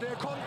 Der kommt